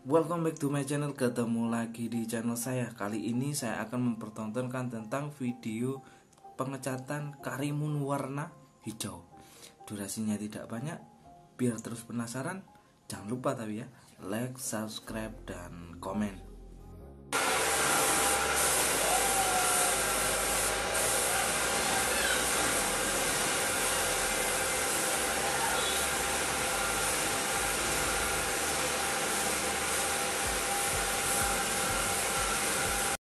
Welcome back to my channel Ketemu lagi di channel saya. Kali ini saya akan mempertontonkan tentang video Pengecatan karimun warna hijau. Durasinya tidak banyak Biar terus penasaran Jangan lupa tapi ya Like, subscribe, dan komen.